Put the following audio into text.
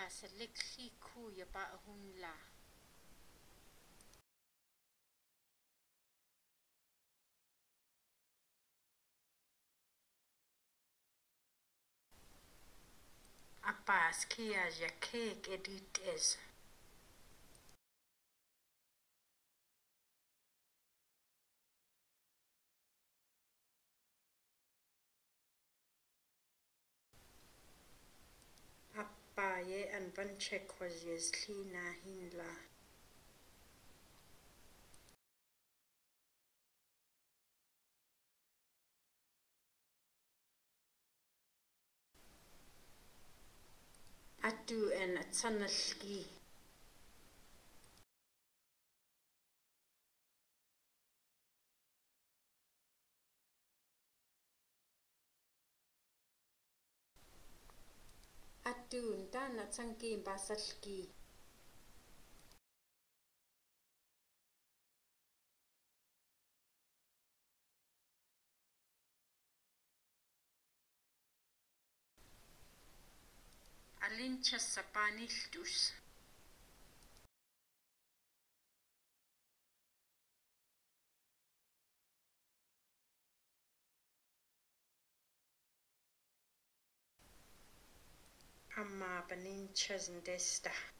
fase le khwi ba humla apps ke ya ja cake edit as ye an ban check was yes li na hin la atu en atsanalgi аттуун таана цангиим паасаллки алинчассапааниллус amma benin chesn desta e.